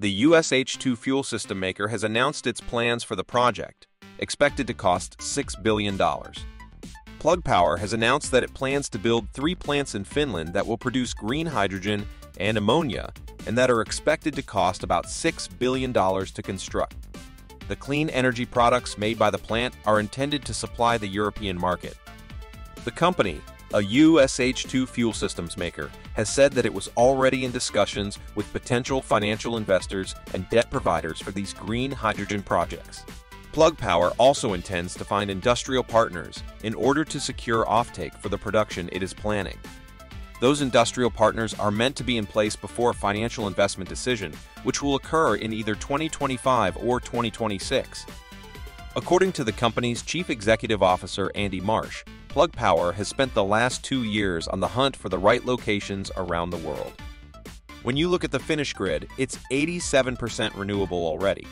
The US H2 fuel system maker has announced its plans for the project, expected to cost $6 billion. Plug Power has announced that it plans to build three plants in Finland that will produce green hydrogen and ammonia and that are expected to cost about $6 billion to construct. The clean energy products made by the plant are intended to supply the European market. The company, a USH2 fuel systems maker, has said that it was already in discussions with potential financial investors and debt providers for these green hydrogen projects. Plug Power also intends to find industrial partners in order to secure offtake for the production it is planning. Those industrial partners are meant to be in place before a financial investment decision, which will occur in either 2025 or 2026. According to the company's chief executive officer, Andy Marsh, Plug Power has spent the last two years on the hunt for the right locations around the world. When you look at the Finnish grid, it's 87% renewable already.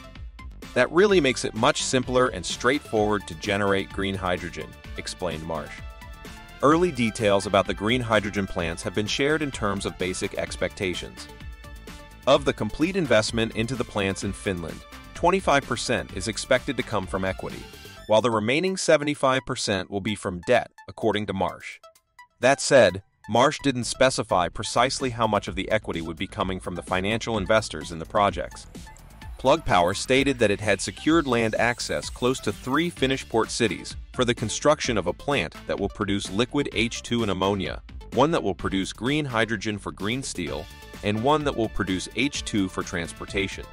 That really makes it much simpler and straightforward to generate green hydrogen, explained Marsh. Early details about the green hydrogen plants have been shared in terms of basic expectations. Of the complete investment into the plants in Finland, 25% is expected to come from equity, while the remaining 75% will be from debt, according to Marsh. That said, Marsh didn't specify precisely how much of the equity would be coming from the financial investors in the projects. Plug Power stated that it had secured land access close to three Finnish port cities for the construction of a plant that will produce liquid H2 and ammonia, one that will produce green hydrogen for green steel, and one that will produce H2 for transportation.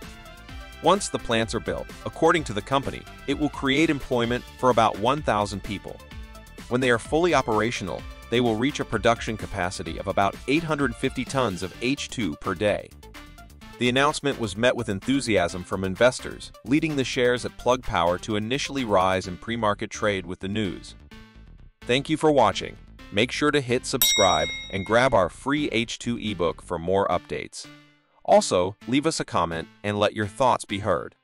Once the plants are built, according to the company, it will create employment for about 1,000 people. When they are fully operational, they will reach a production capacity of about 850 tons of H2 per day. The announcement was met with enthusiasm from investors, leading the shares at Plug Power to initially rise in pre-market trade with the news. Thank you for watching. Make sure to hit subscribe and grab our free H2 ebook for more updates. Also, leave us a comment and let your thoughts be heard.